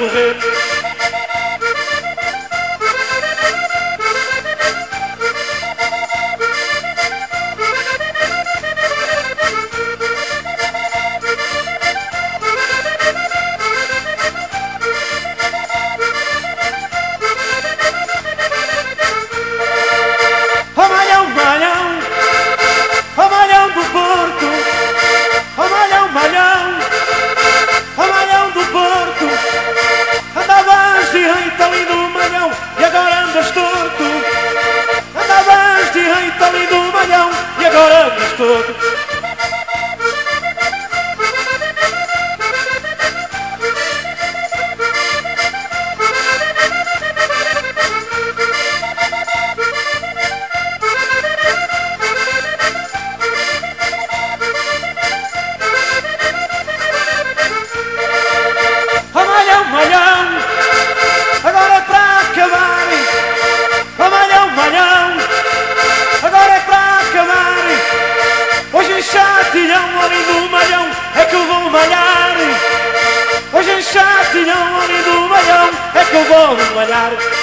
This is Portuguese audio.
correr. stood Hoje é em chatilhão, homem do malhão É que eu vou malhar.